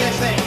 guessing.